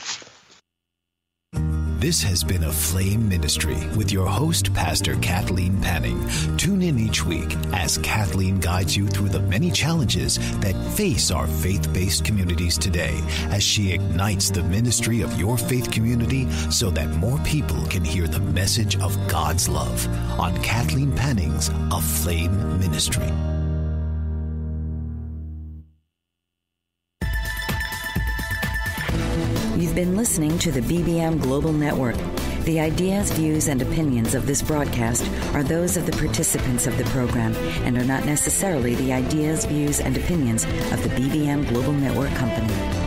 This has been Aflame Ministry with your host, Pastor Kathleen Panning. Tune in each week as Kathleen guides you through the many challenges that face our faith based communities today as she ignites the ministry of your faith community so that more people can hear the message of God's love on Kathleen Panning's Aflame Ministry. You've been listening to the BBM Global Network. The ideas, views, and opinions of this broadcast are those of the participants of the program and are not necessarily the ideas, views, and opinions of the BBM Global Network Company.